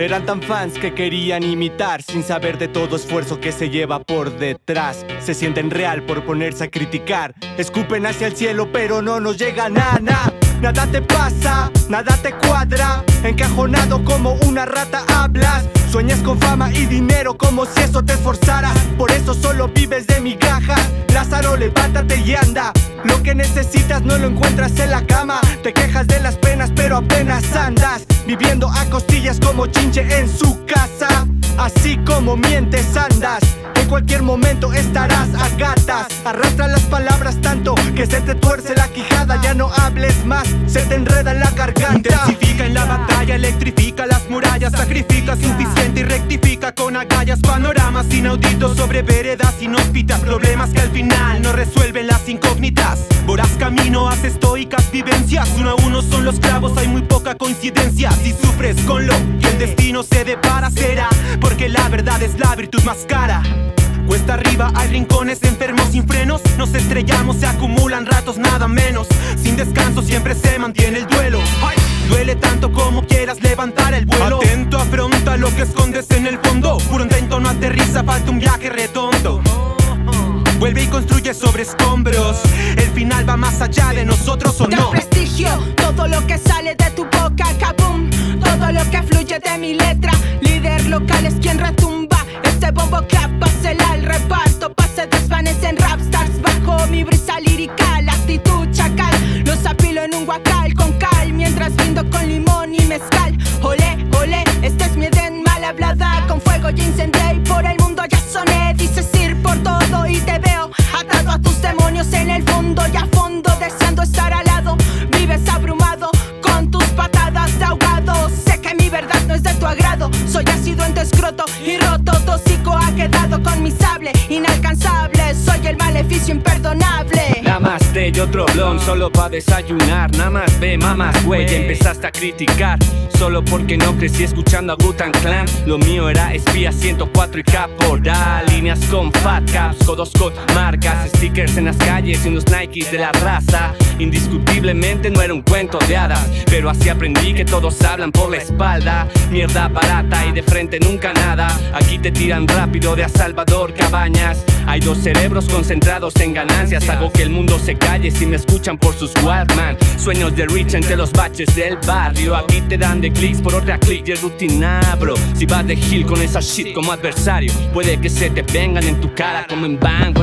Eran tan fans que querían imitar sin saber de todo esfuerzo que se lleva por detrás. Se sienten real por ponerse a criticar. Escupen hacia el cielo, pero no nos llega nada. Nada te pasa, nada te cuadra. Encajonado como una rata hablas. Sueñas con fama y dinero como si eso te esforzaras. Por eso solo vives de migajas. Lázaro, levántate y anda. Lo que necesitas no lo encuentras en la cama. Te quejas de las penas, pero apenas andas. Viviendo a costillas como chinche en su casa. Así como mientes andas. En cualquier momento estarás a gatas. Arrastra las palabras tanto que se te tuerce la quijada. Ya no hables más, se te enreda en la garganta. Intensifica en la batalla, electrifica las murallas, sacrifica suficiente y rectifica con agallas panoramas inauditos sobre veredas inhóspitas, problemas que al final no resuelven las incógnitas. Voraz camino hace estoicas son los clavos, hay muy poca coincidencia. Si sufres con lo que el destino se depara, será porque la verdad es la virtud más cara. Cuesta arriba hay rincones enfermos sin frenos. Nos estrellamos, se acumulan ratos nada menos. Sin descanso siempre se mantiene el duelo. Duele tanto como quieras levantar el vuelo. Atento, afronta lo que escondes en el fondo. Puro intento no aterriza, falta un viaje redondo. Vuelve y construye sobre escombros. El final va más allá de nosotros o no de mi letra. Soy ácido en tu y roto. Tóxico ha quedado con mi sable. Inalcanzable, soy el maleficio imperdonable. Namaste y otro blon solo pa' desayunar Nada más ve, mamás, güey, ya empezaste a criticar Solo porque no crecí escuchando a Gutan Clan. Lo mío era espía 104 y caporal Líneas con fat caps, codos con marcas Stickers en las calles y unos Nikes de la raza. Indiscutiblemente no era un cuento de hadas Pero así aprendí que todos hablan por la espalda. Mierda barata y de frente nunca nada. Aquí te tiran rápido de a Salvador Cabañas. Hay dos cerebros concentrados en ganancias Hago que el mundo se calle si me escuchan por sus Walkman. Sueños de Rich entre los baches del barrio. Aquí te dan de clics por otra click y rutina bro. Si vas de hill con esa shit como adversario Puede que se te vengan en tu cara como en Bang